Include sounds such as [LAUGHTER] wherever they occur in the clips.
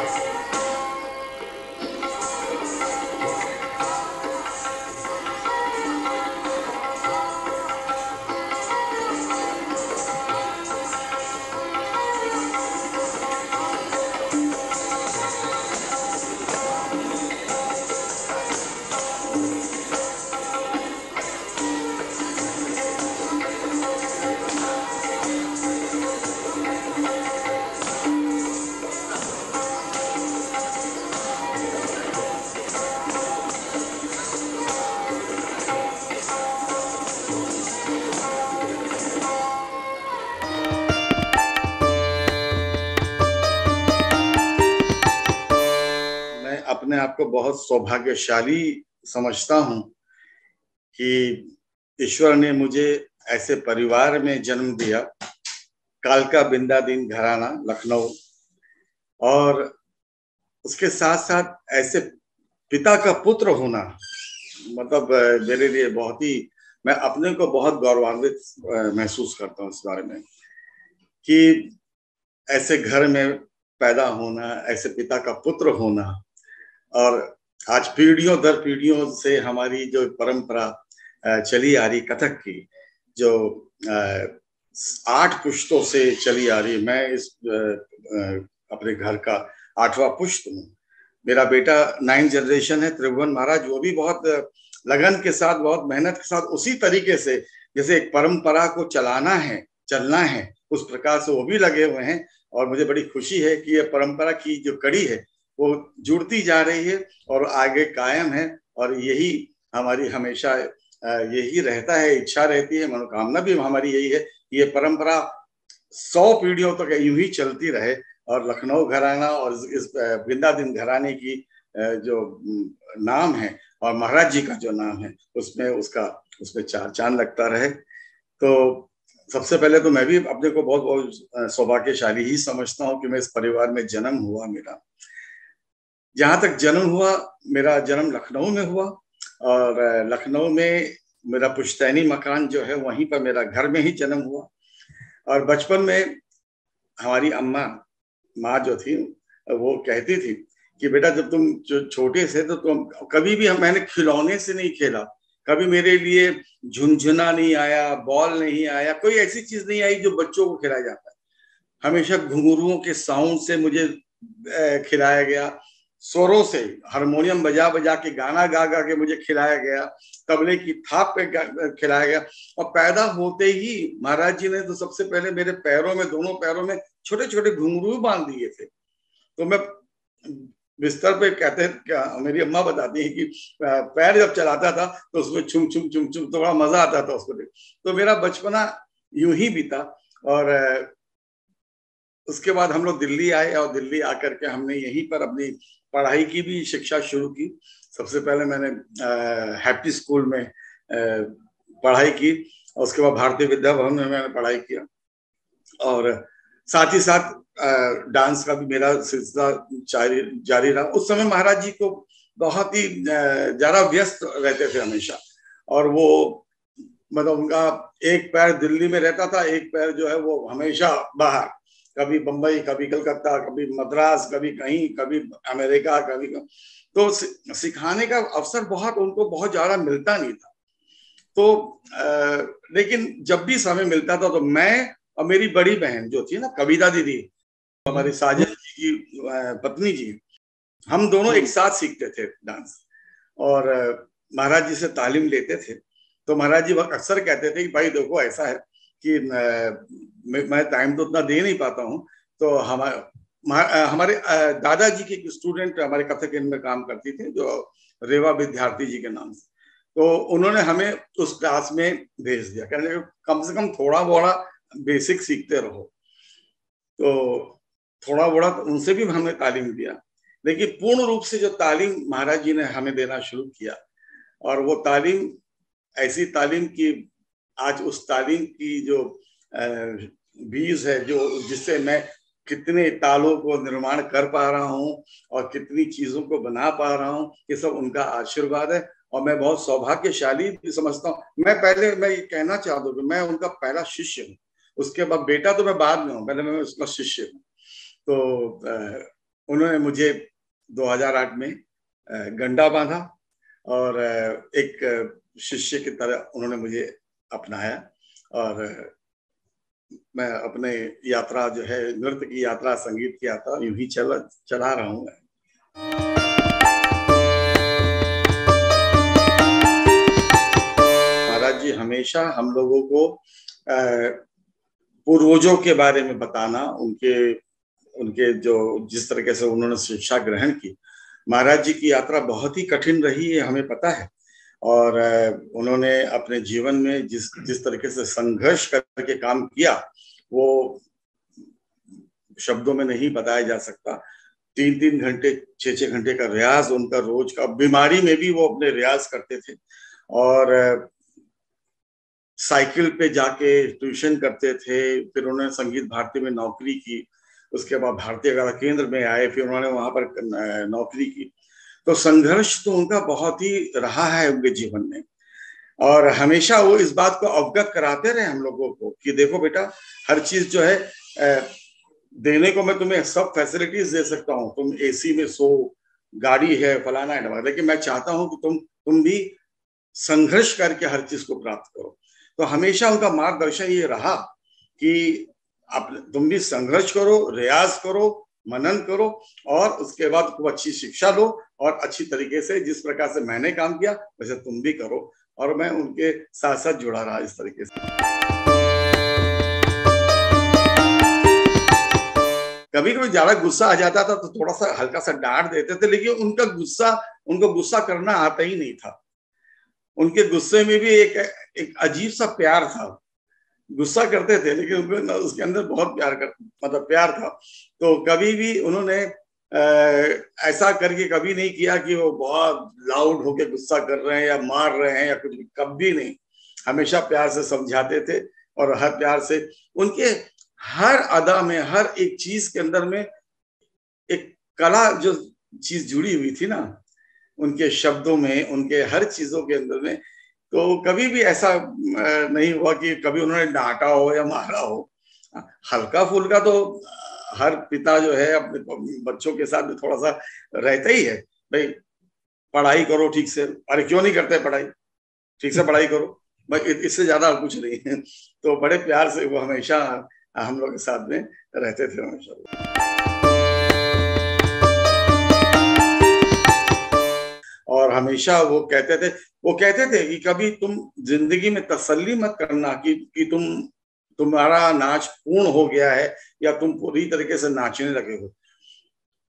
अपने सौभाग्यशाली समझता हूँ कि ईश्वर ने मुझे ऐसे परिवार में जन्म दिया, कालका बिंदादीन घराना, लखनऊ। और उसके साथ साथ ऐसे पिता का पुत्र होना मतलब मेरे लिए बहुत ही, मैं अपने को बहुत गौरवान्वित महसूस करता हूँ इस बारे में कि ऐसे घर में पैदा होना, ऐसे पिता का पुत्र होना और आज पीढ़ियों दर पीढ़ियों से हमारी जो परंपरा चली आ रही कथक की, जो आठ पुश्तों से चली आ रही, मैं इस अपने घर का आठवां पुश्त हूँ। मेरा बेटा नाइन जनरेशन है, त्रिभुवन महाराज, वो भी बहुत, लगन के साथ, बहुत मेहनत के साथ उसी तरीके से, जैसे एक परंपरा को चलाना है, चलना है, उस प्रकार से वो भी लगे हुए हैं, और मुझे बड़ी खुशी है कि ये परंपरा की जो कड़ी है वो जुड़ती जा रही है और आगे कायम है और यही हमारी हमेशा यही रहता है, इच्छा रहती है, मनोकामना भी हमारी यही है ये परंपरा सौ पीढ़ियों तक यूँ ही चलती रहे और लखनऊ घराना और इस दिन घराने की जो नाम है और महाराज जी का जो नाम है, उसमें उसका, उसमें चार चाँद लगता रहे। तो सबसे पहले तो मैं भी अपने को बहुत बहुत सौभाग्यशाली ही समझता हूँ कि मैं इस परिवार में जन्म हुआ मेरा। जहाँ तक जन्म हुआ, मेरा जन्म लखनऊ में हुआ और लखनऊ में मेरा पुश्तैनी मकान जो है वहीं पर मेरा घर में ही जन्म हुआ। और बचपन में हमारी अम्मा, माँ जो थी, वो कहती थी कि बेटा जब तुम छोटे से तो तुम कभी भी हम, मैंने खिलौने से नहीं खेला। कभी मेरे लिए झुंझुना नहीं आया, बॉल नहीं आया, कोई ऐसी चीज़ नहीं आई जो बच्चों को खिलाया जाता। है हमेशा घुंघरुओं के साउंड से मुझे खिलाया गया। स्वरों से, हारमोनियम बजा बजा के, गाना गा गा के मुझे खिलाया गया, तबले की थाप पे खिलाया गया। और पैदा होते ही महाराज जी ने तो सबसे पहले मेरे पैरों में, दोनों पैरों में छोटे छोटे घुंघरू बाँध दिए थे। तो मैं बिस्तर पे कहते हैं, क्या मेरी अम्मा बताती है कि पैर जब चलाता था तो उसमें छुम छुम छुम छुम तो बड़ा मज़ा आता था उसको देख। तो मेरा बचपना यूँ ही बीता और उसके बाद हम लोग दिल्ली आए और दिल्ली आकर के हमने यहीं पर अपनी पढ़ाई की भी शिक्षा शुरू की। सबसे पहले मैंने हैप्पी स्कूल में आ, पढ़ाई की और उसके बाद भारतीय विद्या भवन में मैंने पढ़ाई किया। और साथ ही साथ डांस का भी मेरा सिलसिला जारी रहा। उस समय महाराज जी को बहुत ही ज़्यादा व्यस्त रहते थे हमेशा। और वो मतलब उनका एक पैर दिल्ली में रहता था एक पैर जो है वो हमेशा बाहर। कभी बम्बई कभी कलकत्ता कभी मद्रास कभी कहीं कभी अमेरिका कभी तो सिखाने का अवसर बहुत उनको बहुत ज़्यादा मिलता नहीं था। तो आ, लेकिन जब भी समय मिलता था तो मैं और मेरी बड़ी बहन जो थी ना कविता दीदी हमारी साजिद जी की पत्नी जी हम दोनों एक साथ सीखते थे डांस। और महाराज जी से तालीम लेते थे। तो महाराज जी अक्सर कहते थे कि भाई देखो ऐसा है। कि मैं टाइम तो उतना दे नहीं पाता हूँ। तो हमारे हमारे दादाजी के स्टूडेंट हमारे कथक में काम करती थी, जो रेवा विद्यार्थी जी के नाम से। तो उन्होंने हमें उस क्लास में भेज दिया। कहने कम से कम थोड़ा बोड़ा बेसिक सीखते रहो। तो थोड़ा बोड़ा तो उनसे भी हमने तालीम दिया। लेकिन पूर्ण रूप से जो तालीम महाराज जी ने हमें देना शुरू किया, और वो तालीम, ऐसी तालीम की आज उस तालीम की जो बीज है, जो जिससे मैं कितने तालों को निर्माण कर पा रहा हूँ और कितनी चीज़ों को बना पा रहा हूँ, ये सब उनका आशीर्वाद है और मैं बहुत सौभाग्यशाली भी समझता हूँ। मैं पहले, मैं ये कहना चाहता हूँ कि मैं उनका पहला शिष्य हूँ। उसके बाद बेटा तो मैं बाद में हूँ, पहले मैं उसका शिष्य हूँ। तो उन्होंने मुझे 2008 में गंडा बांधा और एक शिष्य की तरह उन्होंने मुझे अपनाया और मैं अपने यात्रा जो है, नृत्य की यात्रा, संगीत की यात्रा यूँ ही चला चला रहा हूँ महाराज जी, हमेशा हम लोगों को पूर्वजों के बारे में बताना, उनके उनके जो, जिस तरीके से उन्होंने शिक्षा ग्रहण की। महाराज जी की यात्रा बहुत ही कठिन रही है हमें पता है। और उन्होंने अपने जीवन में जिस जिस तरीके से संघर्ष करके काम किया, वो शब्दों में नहीं बताया जा सकता। तीन तीन घंटे छह छह घंटे का रियाज, उनका रोज का बीमारी में भी वो अपने रियाज करते थे। और साइकिल पे जाके ट्यूशन करते थे, फिर उन्होंने संगीत भारती में नौकरी की, उसके बाद भारतीय कला केंद्र में आए, फिर उन्होंने वहाँ पर नौकरी की। तो संघर्ष तो उनका बहुत ही रहा है उनके जीवन में। और हमेशा वो इस बात को अवगत कराते रहे हम लोगों को कि देखो बेटा, हर चीज़ जो है देने को मैं तुम्हें सब फैसिलिटीज़ दे सकता हूँ। तुम एसी में सो, गाड़ी है, फलाना है लेकिन मैं चाहता हूँ कि तुम तुम भी संघर्ष करके हर चीज़ को प्राप्त करो। तो हमेशा उनका मार्गदर्शन ये रहा कि आप, तुम भी संघर्ष करो, रियाज करो, मनन करो और उसके बाद खूब अच्छी शिक्षा लो। और अच्छी तरीके से, जिस प्रकार से मैंने काम किया, वैसे तुम भी करो। और मैं उनके साथ साथ जुड़ा रहा इस तरीके से। कभी कभी ज़्यादा गुस्सा आ जाता था तो थोड़ा सा हल्का सा डांट देते थे, लेकिन उनका गुस्सा, उनको गुस्सा करना आता ही नहीं था। उनके गुस्से में भी एक एक अजीब सा प्यार था। गुस्सा करते थे, लेकिन उनको उसके अंदर बहुत प्यार कर मतलब प्यार था। तो कभी भी उन्होंने ऐसा करके कभी नहीं किया कि वो बहुत लाउड होके गुस्सा कर रहे हैं या मार रहे हैं या कुछ भी, कभी नहीं। हमेशा प्यार से समझाते थे और हर प्यार से उनके हर अदा में, हर एक चीज़ के अंदर में एक कला जो चीज़ जुड़ी हुई थी ना, उनके शब्दों में, उनके हर चीज़ों के अंदर में तो कभी भी ऐसा नहीं हुआ कि कभी उन्होंने डांटा हो या मारा हो। हल्का फुल्का तो हर पिता जो है अपने बच्चों के साथ थोड़ा सा रहता ही है। भाई, पढ़ाई करो ठीक से। अरे, क्यों नहीं करते पढ़ाई? ठीक से पढ़ाई करो। भाई इससे ज़्यादा कुछ नहीं है। [LAUGHS] तो बड़े प्यार से वो हमेशा हम लोग के साथ में रहते थे हमेशा। और हमेशा वो कहते थे, वो कहते थे कि कभी तुम ज़िंदगी में तसल्ली मत करना कि कि तुम तुम्हारा नाच पूर्ण हो गया है या तुम पूरी तरीके से नाचने लगे हो?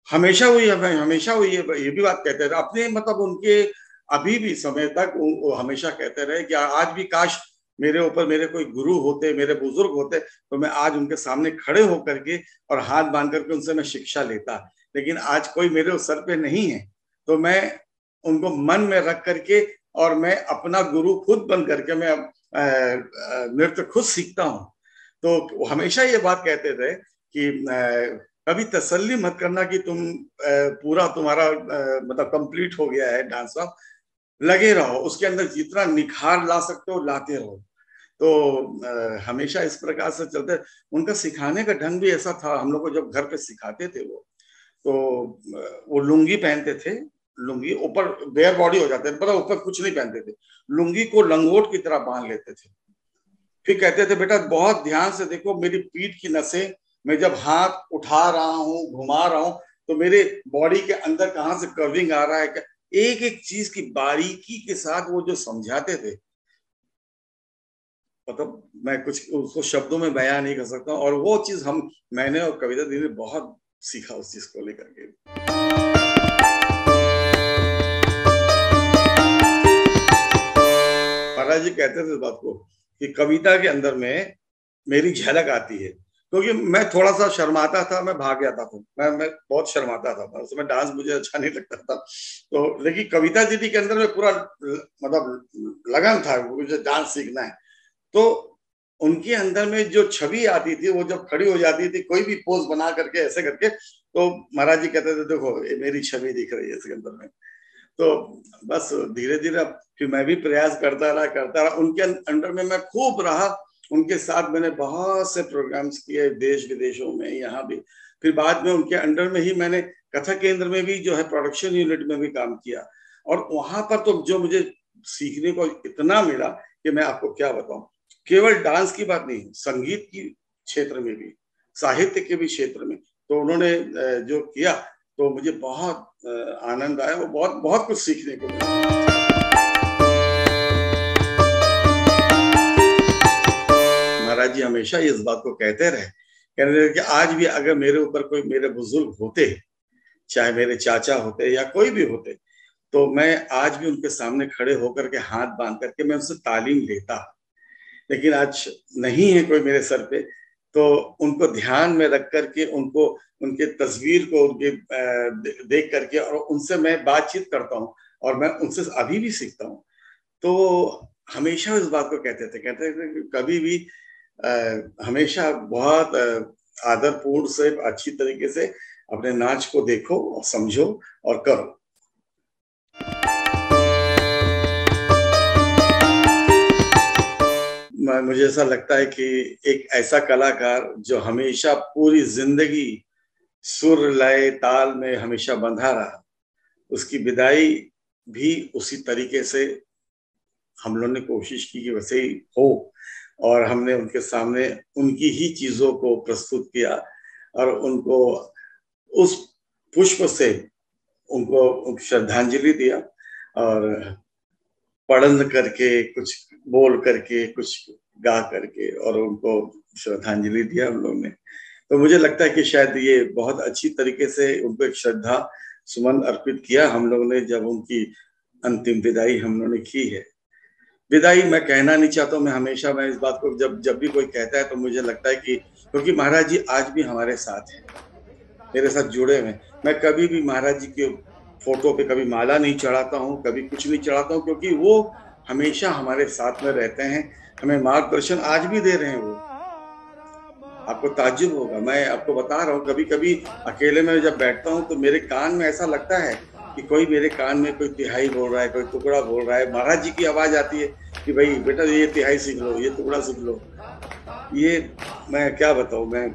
हमेशा वो ये हमेशा वो ये ये भी बात कहते रहे। अपने मतलब उनके अभी भी समय तक वो हमेशा कहते रहे कि आज भी काश मेरे ऊपर मेरे कोई गुरु होते, मेरे बुज़ुर्ग होते तो मैं आज उनके सामने खड़े होकर के और हाथ बाँध करके उनसे मैं शिक्षा लेता। लेकिन आज कोई मेरे सर पे नहीं है तो मैं उनको मन में रख करके और मैं अपना गुरु खुद बन करके मैं नृत्य खुद सीखता हूँ। तो हमेशा ये बात कहते थे कि कभी तसल्ली मत करना कि तुम पूरा तुम्हारा मतलब कंप्लीट हो गया है डांस ऑफ़ लगे रहो, उसके अंदर जितना निखार ला सकते हो, लाते रहो। तो हमेशा इस प्रकार से चलते। उनका सिखाने का ढंग भी ऐसा था, हम लोग को जब घर पे सिखाते थे वो तो वो लुंगी पहनते थे, लुंगी ऊपर बेयर बॉडी हो जाते थे पता ऊपर कुछ नहीं पहनते थे। लुंगी को लंगोट की तरह बाँध लेते थे। फिर कहते थे, बेटा, बहुत ध्यान से देखो, मेरी पीठ की नसें, मैं जब हाथ उठा रहा हूँ, घुमा रहा हूँ तो मेरे बॉडी के अंदर कहाँ से कर्विंग आ रहा है क्या? एक एक चीज़ की बारीकी के साथ वो जो समझाते थे मतलब मैं कुछ उसको शब्दों में बयान नहीं कर सकता और वो चीज़ हम, मैंने और कविता दी ने बहुत सीखा उस चीज़ को लेकर के महाराज जी कहते थे इस बात को कि कविता के अंदर में मेरी झलक आती है। क्योंकि मैं थोड़ा सा शर्माता था, मैं भाग जाता था। मैं मैं बहुत शर्माता था। उस समय डांस मुझे अच्छा नहीं लगता था। तो लेकिन कविता दीदी के अंदर में पूरा मतलब लगन था, मुझे डांस सीखना है। तो उनके अंदर में जो छवि आती थी, वो जब खड़ी हो जाती थी, कोई भी पोज बना करके, ऐसे करके तो महाराज जी कहते थे, देखो, ये मेरी छवि दिख रही है इसके अंदर में। तो बस धीरे धीरे फिर मैं भी प्रयास करता रहा करता रहा। उनके अंडर में मैं खूब रहा। उनके साथ मैंने बहुत से प्रोग्राम्स किए देश विदेशों में, यहाँ भी। फिर बाद में उनके अंडर में ही मैंने कथक केंद्र में भी जो है प्रोडक्शन यूनिट में भी काम किया। और वहाँ पर तो जो मुझे सीखने को इतना मिला कि मैं आपको क्या बताऊँ। केवल डांस की बात नहीं, संगीत की क्षेत्र में भी, साहित्य के भी क्षेत्र में। तो उन्होंने जो किया तो मुझे बहुत आनंद आया वो बहुत बहुत कुछ सीखने को मिला। महाराज जी हमेशा इस बात को कहते रहे। कहने रहे कि आज भी अगर मेरे ऊपर कोई मेरे बुज़ुर्ग होते, चाहे मेरे चाचा होते या कोई भी होते तो मैं आज भी उनके सामने खड़े होकर के हाथ बाँध करके मैं उनसे तालीम लेता। लेकिन आज नहीं है कोई मेरे सर पे। तो उनको ध्यान में रख करके उनको उनके तस्वीर को उनके देख करके और उनसे मैं बातचीत करता हूँ और मैं उनसे अभी भी सीखता हूँ। तो हमेशा इस बात को कहते थे कहते थे कि कभी भी आ, हमेशा बहुत आदरपूर्ण से अच्छी तरीके से अपने नाच को देखो और समझो और करो। मुझे ऐसा लगता है कि एक ऐसा कलाकार जो हमेशा पूरी ज़िंदगी सुर, लय, ताल में हमेशा बंधा रहा, उसकी विदाई भी उसी तरीके से हम लोगों ने कोशिश की कि वैसे ही हो और हमने उनके सामने उनकी ही चीज़ों को प्रस्तुत किया और उनको उस पुष्प से उनको श्रद्धांजलि दिया और पढ़न करके, कुछ बोल करके, कुछ गा करके और उनको श्रद्धांजलि दिया हम लोग ने। तो मुझे लगता है कि शायद ये बहुत अच्छी तरीके से उनको एक श्रद्धा सुमन अर्पित किया हम लोग ने जब उनकी अंतिम विदाई हम लोगों ने की है। विदाई मैं कहना नहीं चाहता हूँ, मैं हमेशा मैं इस बात को जब जब भी कोई कहता है तो मुझे लगता है कि, क्योंकि महाराज जी आज भी हमारे साथ हैं, मेरे साथ जुड़े हुए मैं कभी भी महाराज जी के फ़ोटो पे कभी माला नहीं चढ़ाता हूँ, कभी कुछ नहीं चढ़ाता हूँ, क्योंकि वो हमेशा हमारे साथ में रहते हैं। हमें मार्गदर्शन आज भी दे रहे हैं वो। आपको ताजुब होगा। मैं आपको बता रहा हूँ कभी कभी अकेले में जब बैठता हूँ तो मेरे कान में ऐसा लगता है कि कोई मेरे कान में कोई तिहाई बोल रहा है, कोई टुकड़ा बोल रहा है। महाराज जी की आवाज़ आती है कि भाई, बेटा, ये तिहाई सीख लो, ये टुकड़ा सीख लो। ये मैं क्या बताऊ मैं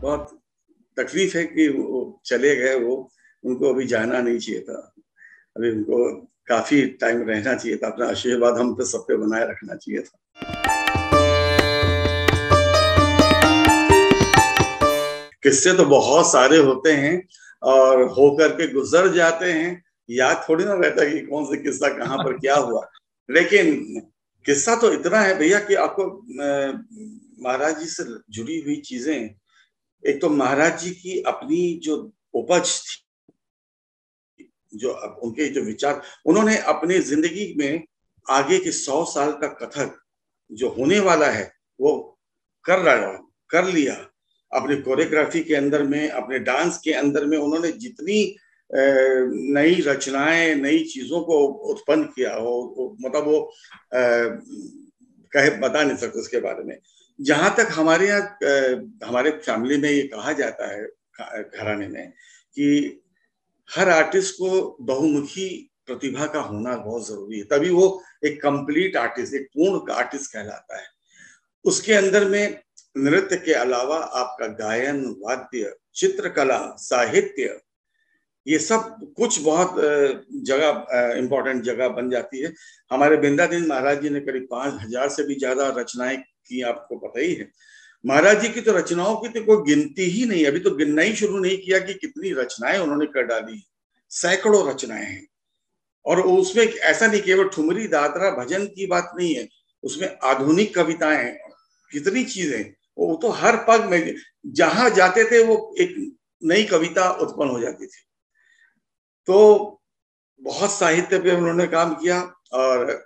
बहुत तकलीफ़ है कि वो चले गए, वो, उनको अभी जाना नहीं चाहिए था। अभी उनको काफ़ी टाइम रहना चाहिए था, अपना आशीर्वाद हम पे सब पे बनाए रखना चाहिए था। किस्से तो बहुत सारे होते हैं और होकर के गुजर जाते हैं, याद थोड़ी ना रहता कि कौन सा किस्सा कहाँ पर क्या हुआ। लेकिन किस्सा तो इतना है भैया कि आपको महाराज जी से जुड़ी हुई चीज़ें, एक तो महाराज जी की अपनी जो उपज थी जो उनके जो विचार, उन्होंने अपने ज़िंदगी में आगे के सौ साल का कथक जो होने वाला है, वो कर रहा, कर लिया। अपनी कोरियोग्राफी के अंदर में, अपने डांस के अंदर में उन्होंने जितनी नई रचनाएँ, नई चीज़ों को उत्पन्न किया हो मतलब वो कहे, बता नहीं सकते उसके बारे में। जहाँ तक हमारे यहाँ हमारे फैमिली में ये कहा जाता है घराने में कि हर आर्टिस्ट को बहुमुखी प्रतिभा का होना बहुत ज़रूरी है। तभी वो एक कंप्लीट आर्टिस्ट एक पूर्ण आर्टिस्ट कहलाता है। उसके अंदर में नृत्य के अलावा आपका गायन, वाद्य, चित्रकला, साहित्य, ये सब कुछ बहुत जगह इंपॉर्टेंट जगह बन जाती है। हमारे बिंदादीन महाराज जी ने करीब पाँच हज़ार से भी ज़्यादा रचनाएँ की, आपको पता ही है। महाराज जी की तो रचनाओं की तो कोई गिनती ही नहीं, अभी तो गिनना ही शुरू नहीं किया कि कितनी रचनाएँ उन्होंने कर डाली सैकड़ों रचनाएँ हैं। और उसमें ऐसा नहीं केवल ठुमरी, दादरा, भजन की बात नहीं है, उसमें आधुनिक कविताएँ कितनी चीज़ें वो तो हर पग में, जहाँ जाते थे, वो एक नई कविता उत्पन्न हो जाती थी। तो बहुत साहित्य पे उन्होंने काम किया और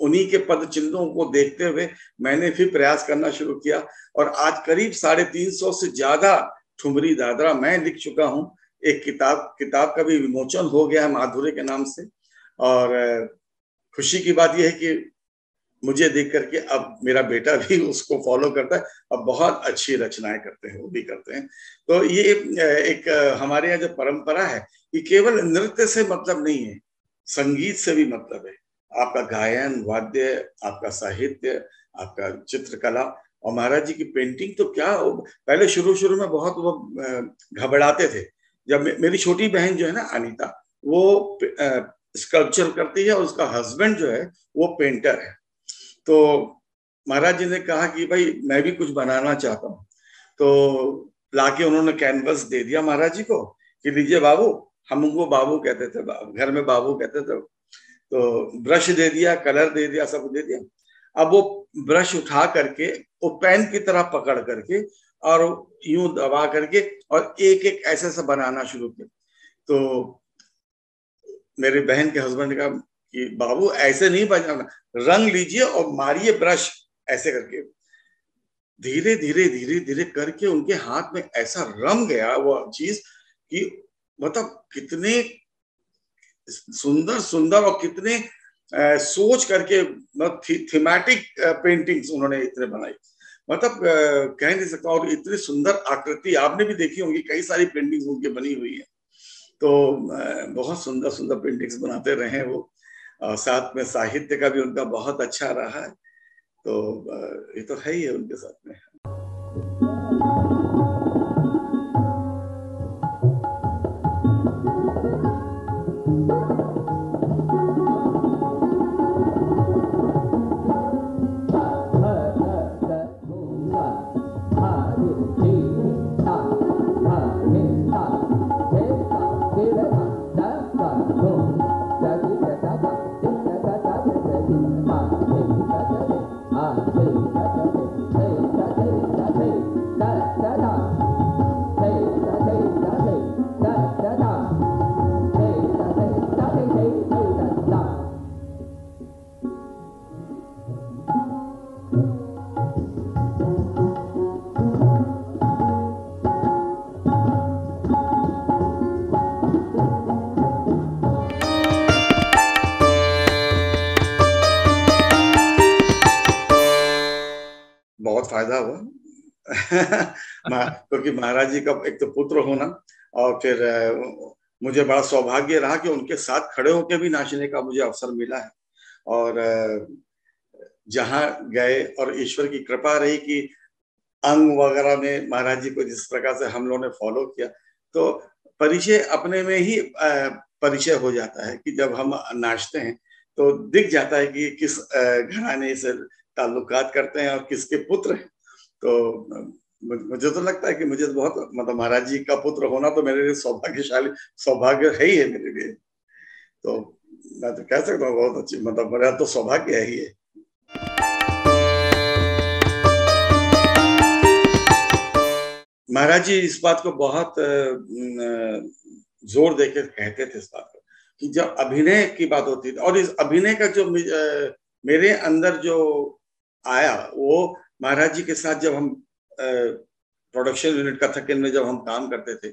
उन्हीं के पद चिन्हों को देखते हुए मैंने फिर प्रयास करना शुरू किया। और आज करीब साढ़े तीन सौ से ज़्यादा ठुमरी दादरा मैं लिख चुका हूँ। एक किताब किताब का भी विमोचन हो गया है माधुर्य के नाम से। और खुशी की बात यह है कि मुझे देख करके अब मेरा बेटा भी [LAUGHS] उसको फॉलो करता है। अब बहुत अच्छी रचनाएँ करते हैं, वो भी करते हैं। तो ये एक हमारे यहाँ जो परंपरा है, ये केवल नृत्य से मतलब नहीं है, संगीत से भी मतलब है। आपका गायन, वाद्य, आपका साहित्य, आपका चित्रकला। और महाराज जी की पेंटिंग तो क्या पहले शुरू शुरू में बहुत वो घबराते थे। जब मेरी छोटी बहन जो है ना, अनीता, वो स्कल्पचर करती है और उसका हस्बैंड जो है, वो पेंटर है। तो महाराज जी ने कहा कि, भाई, मैं भी कुछ बनाना चाहता हूँ। तो लाके उन्होंने कैनवस दे दिया महाराज जी को कि, लीजिए बाबू, हम उनको बाबू कहते थे, घर में बाबू कहते थे। तो ब्रश दे दिया, कलर दे दिया, सब दे दिया। अब वो ब्रश उठा करके, वो पेन की तरह पकड़ करके और यूँ दबा करके और एक एक ऐसे ऐसे बनाना शुरू किया। तो मेरे बहन के हस्बैंड ने कहा कि, बाबू, ऐसे नहीं बनाना। रंग लीजिए और मारिए ब्रश। ऐसे करके। धीरे धीरे धीरे धीरे करके उनके हाथ में ऐसा रम गया, वो चीज़ कि मतलब कितने सुंदर सुंदर और कितने आ, सोच करके मतलब थीमेटिक पेंटिंग्स उन्होंने इतने बनाई। मतलब कह नहीं सकता और इतनी सुंदर आकृति आपने भी देखी होंगी कई सारी पेंटिंग्स उनकी बनी हुई है। तो बहुत सुंदर सुंदर पेंटिंग्स बनाते रहे वो। और साथ में साहित्य का भी उनका बहुत अच्छा रहा है। तो ये तो है ही है उनके साथ में। फ़ायदा हुआ। [LAUGHS] क्योंकि महाराज जी का एक तो पुत्र होना और फिर मुझे बड़ा सौभाग्य रहा कि उनके साथ खड़े होकर भी नाचने का मुझे अवसर मिला है। और जहाँ गए और ईश्वर की कृपा रही कि अंग वगैरह में महाराज जी को जिस प्रकार से हम लोगों ने फॉलो किया तो परिचय अपने में ही परिचय हो जाता है कि जब हम नाचते हैं तो दिख जाता है कि किस घराने से ताल्लुकात करते हैं और किसके पुत्र हैं। तो मुझे तो लगता है कि मुझे तो बहुत मतलब महाराज जी का पुत्र होना तो मेरे लिए सौभाग्यशाली, सौभाग्य है ही है मेरे लिए। तो मैं तो कह सकता हूँ, बहुत अच्छी मतलब मेरा तो सौभाग्य है ही है। महाराज जी इस बात को बहुत ज़ोर देकर कहते थे इस बात को, कि जब अभिनय की बात होती थी, और इस अभिनय का जो मेरे अंदर जो आया, वो महाराज जी के साथ जब हम प्रोडक्शन यूनिट कथक में जब हम काम करते थे,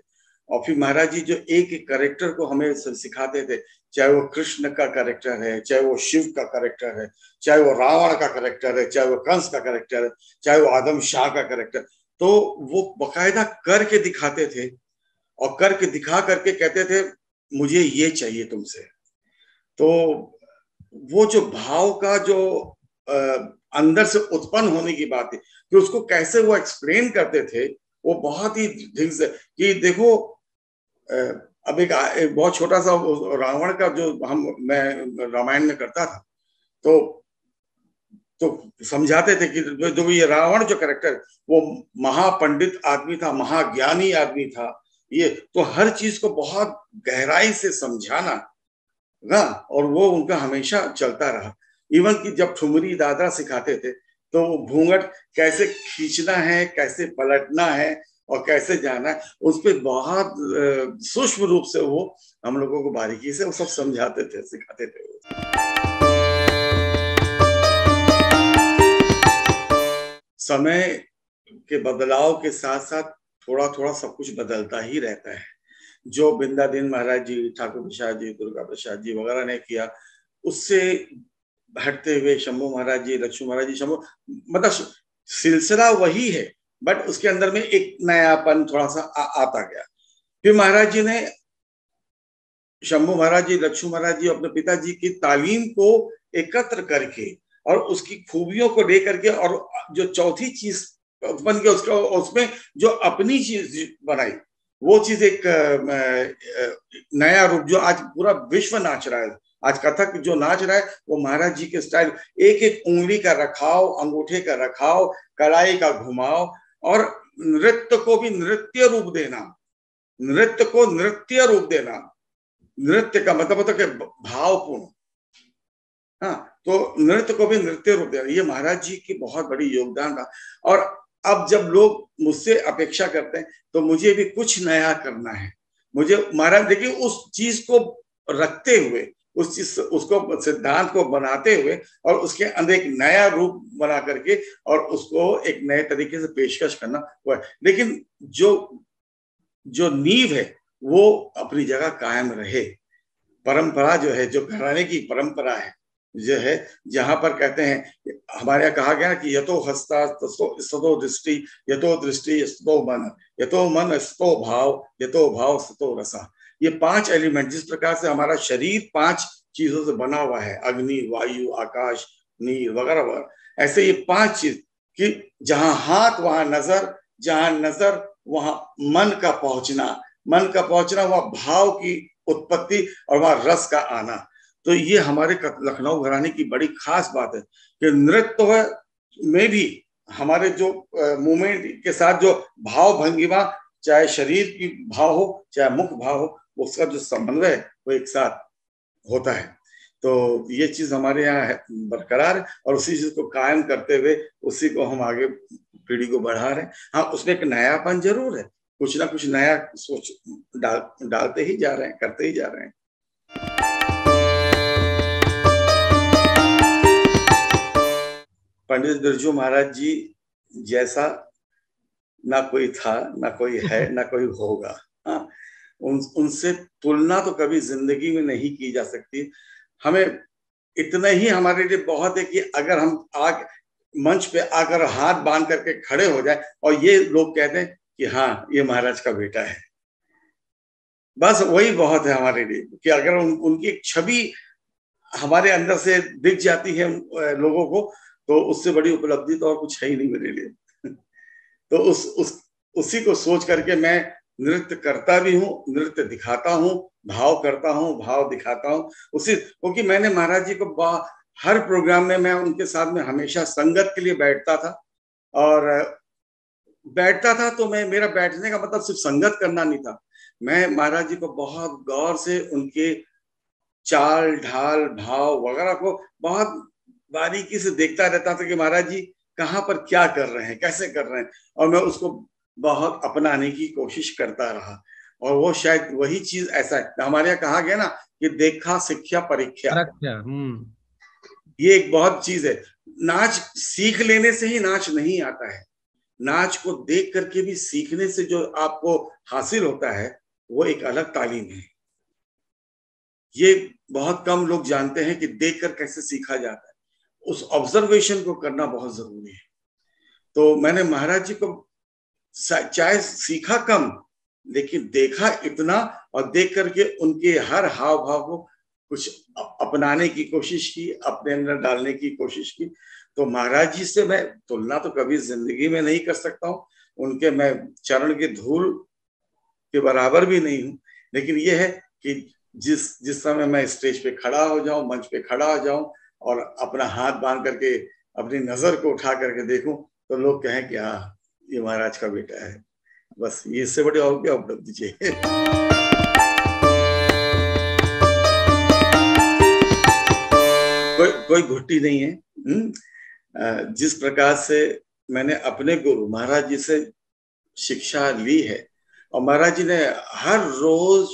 और फिर महाराज जी जो एक एक करेक्टर को हमें सिखाते थे, चाहे वो कृष्ण का करेक्टर है, चाहे वो शिव का करेक्टर है, चाहे वो रावण का करेक्टर है, चाहे वो कंस का करेक्टर है, चाहे वो आदम शाह का करेक्टर तो वो बकायदा करके दिखाते थे, और करके दिखा करके कहते थे, मुझे ये चाहिए तुमसे। तो वो जो भाव का जो अंदर से उत्पन्न होने की बात है कि उसको कैसे वो एक्सप्लेन करते थे वो बहुत ही ढंग से कि देखो अब एक, एक बहुत छोटा सा रावण का जो हम मैं रामायण में करता था तो तो समझाते थे कि जो ये रावण जो करेक्टर वो महापंडित आदमी था महाज्ञानी आदमी था ये तो हर चीज़ को बहुत गहराई से समझाना ना और वो उनका हमेशा चलता रहा। इवन कि जब ठुमरी दादा सिखाते थे तो घूंघट कैसे खींचना है, कैसे पलटना है और कैसे जाना है, उस पर बहुत सूक्ष्म रूप से वो हम लोगों को बारीकी से वो सब समझाते थे, सिखाते थे समय के बदलाव के साथ साथ थोड़ा थोड़ा सब कुछ बदलता ही रहता है। जो बिंदादीन महाराज जी, ठाकुर प्रसाद जी, दुर्गा प्रसाद जी वगैरह ने किया, उससे हटते हुए शंभु महाराज जी लक्ष्मी महाराज जी शंभु मतलब सिलसिला वही है बट उसके अंदर में एक नयापन थोड़ा सा आ, आता गया। फिर महाराज जी ने शंभु महाराज जी लक्ष्मी महाराज जी अपने पिताजी की तालीम को एकत्र करके और उसकी खूबियों को लेकर करके और जो चौथी चीज़ बन किया उसका उसमें जो अपनी चीज़ बनाई वो चीज़ एक नया रूप जो आज पूरा विश्व नाच रहा है। आज कथक जो नाच रहा है, वो महाराज जी के स्टाइल एक एक उंगली का रखाव, अंगूठे का रखाव कलाई का घुमाव, और नृत्य को भी नृत्य रूप देना। नृत्य को नृत्य रूप देना। नृत्य का मतलब होता है भावपूर्ण। हाँ तो नृत्य को भी नृत्य रूप देना। ये महाराज जी की बहुत बड़ी योगदान था और अब जब लोग मुझसे अपेक्षा करते हैं तो मुझे भी कुछ नया करना है। मुझे, महाराज देखिए, उस चीज़ को रखते हुए उस चीज़ उसको सिद्धांत को बनाते हुए और उसके अंदर एक नया रूप बना करके और उसको एक नए तरीके से पेशकश करना हुआ लेकिन जो जो नींव है, वो अपनी जगह कायम रहे। परंपरा जो है, जो घराने की परंपरा है, जो है, जहाँ पर कहते हैं, हमारे यहाँ कहा गया कि यथो हस्ता सतो दृष्टि यथो दृष्टि स्तो मन यथो मन स्तो भाव यथो भाव सतो रसा। ये पाँच एलिमेंट, जिस प्रकार से हमारा शरीर पाँच चीज़ों से बना हुआ है, अग्नि, वायु, आकाश नीर वगैरह वगैरह। ऐसे ये पाँच चीज़ कि जहाँ हाथ, वहाँ नज़र, जहाँ नज़र, वहाँ मन का पहुँचना। मन का पहुँचना, वहाँ भाव की उत्पत्ति और वहाँ रस का आना। तो ये हमारे लखनऊ घराने की बड़ी खास बात है कि नृत्य में भी हमारे जो मूवमेंट के साथ जो भाव भंगिमा, चाहे शरीर की भाव हो, चाहे मुख भाव हो उसका जो समन्वय वो एक साथ होता है। तो ये चीज़ हमारे यहाँ है, बरकरार। और उसी चीज़ को कायम करते हुए उसी को हम आगे पीढ़ी को बढ़ा रहे हैं। हाँ उसमें एक नयापन ज़रूर है। कुछ ना कुछ नया सोच डाल, डालते ही जा रहे हैं, करते ही जा रहे हैं। पंडित बिरजू महाराज जी जैसा ना कोई था, ना कोई है, ना कोई होगा। उन उनसे तुलना तो कभी ज़िंदगी में नहीं की जा सकती। हमें इतना ही हमारे लिए बहुत है कि अगर हम आग मंच पे आकर हाथ बाँध करके खड़े हो जाए और ये लोग कहते हैं कि हाँ ये महाराज का बेटा है। बस वही बहुत है हमारे लिए कि अगर उन, उनकी एक छवि हमारे अंदर से दिख जाती है लोगों को तो उससे बड़ी उपलब्धि तो और कुछ है ही नहीं मेरे लिए। [LAUGHS] तो उस उस उसी को सोच करके मैं नृत्य करता भी हूँ, नृत्य दिखाता हूँ, भाव करता हूँ, भाव दिखाता हूँ। उसी क्योंकि मैंने महाराज जी को हर प्रोग्राम में मैं उनके साथ में हमेशा संगत के लिए बैठता था। और बैठता था तो मैं, मेरा बैठने का मतलब सिर्फ़ संगत करना नहीं था। मैं महाराज जी को बहुत गौर से उनके चाल, ढाल, भाव वगैरह को बहुत बारीकी से देखता रहता था कि महाराज जी कहाँ पर क्या कर रहे हैं, कैसे कर रहे हैं। और मैं उसको बहुत अपनाने की कोशिश करता रहा। और वो शायद वही चीज़ ऐसा है। हमारे यहाँ कहा गया ना कि देखा शिक्षा परीक्षा। हम्म। ये एक बहुत चीज़ है। नाच सीख लेने से ही नाच नहीं आता है। नाच को देख करके भी सीखने से जो आपको हासिल होता है वो एक अलग तालीम है। ये बहुत कम लोग जानते हैं कि देखकर कैसे सीखा जाता है। उस ऑब्जर्वेशन को करना बहुत ज़रूरी है। तो मैंने महाराज जी को चाहे सीखा कम, लेकिन देखा इतना और देख करके उनके हर हाव भाव को कुछ अपनाने की कोशिश की, अपने अंदर डालने की कोशिश की। तो महाराज जी से मैं तुलना तो कभी ज़िंदगी में नहीं कर सकता हूँ। उनके मैं चरण के धूल के बराबर भी नहीं हूँ। लेकिन यह है कि जिस जिस समय मैं स्टेज पे खड़ा हो जाऊँ, मंच पे खड़ा हो जाऊँ और अपना हाथ बाँध करके अपनी नज़र को उठा करके देखूँ तो लोग कहें कि हाँ ये महाराज का बेटा है। बस ये इससे बड़ी और क्या उपलब्धि चाहिए कोई कोई घुट्टी नहीं है। हम्म? जिस प्रकार से मैंने अपने गुरु महाराज जी से शिक्षा ली है, और महाराज जी ने हर रोज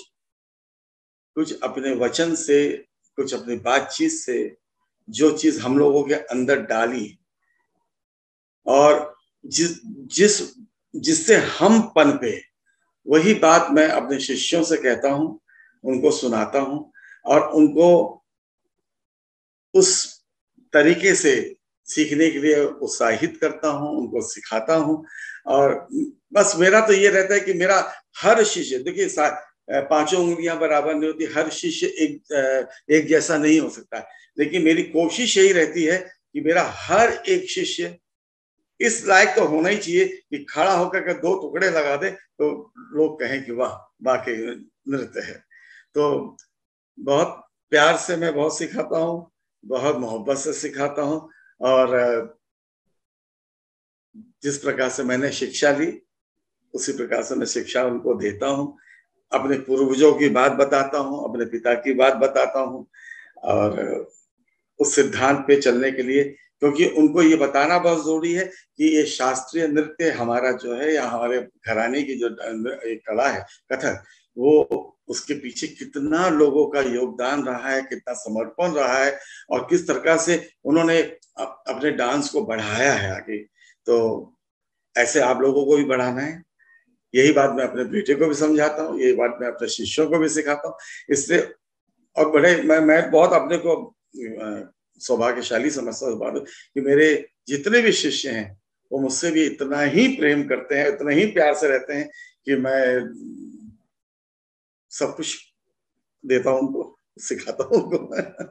कुछ अपने वचन से, कुछ अपनी बातचीत से जो चीज़ हम लोगों के अंदर डाली और जिस जिस, जिससे हम पन पे, वही बात मैं अपने शिष्यों से कहता हूँ, उनको सुनाता हूँ, और उनको उस तरीके से सीखने के लिए उत्साहित करता हूँ, उनको सिखाता हूँ, और बस मेरा तो ये रहता है कि मेरा हर शिष्य, देखिए पाँचों उंगलियाँ बराबर नहीं होती, हर शिष्य एक एक जैसा नहीं हो सकता। लेकिन मेरी कोशिश यही रहती है कि मेरा हर एक शिष्य इस लायक तो होना ही चाहिए कि खड़ा होकर के दो टुकड़े लगा दे तो लोग कहें कि वाह बाकी नृत्य है। तो बहुत प्यार से मैं बहुत सिखाता हूँ, बहुत मोहब्बत से सिखाता हूँ, और, जिस प्रकार से मैंने शिक्षा ली, उसी प्रकार से मैं शिक्षा उनको देता हूँ। अपने पूर्वजों की बात बताता हूँ, अपने पिता की बात बताता हूँ, और उस सिद्धांत पे चलने के लिए क्योंकि उनको ये बताना बहुत ज़रूरी है कि ये शास्त्रीय नृत्य हमारा जो है या हमारे घराने की जो कला है, कथक, वो उसके पीछे कितना लोगों का योगदान रहा है, कितना समर्पण रहा है और किस तरह से उन्होंने अपने डांस को बढ़ाया है आगे। तो ऐसे आप लोगों को भी बढ़ाना है। यही बात मैं अपने बेटे को भी समझाता हूँ, यही बात मैं अपने शिष्यों को भी सिखाता हूँ। इससे और बड़े, मैं मैं बहुत अपने को सौभाग्यशाली समझता हूँ बात कि मेरे जितने भी शिष्य हैं, वो मुझसे भी इतना ही प्रेम करते हैं, इतना ही प्यार से रहते हैं, कि मैं सब कुछ देता हूँ उनको, सिखाता हूँ उनको।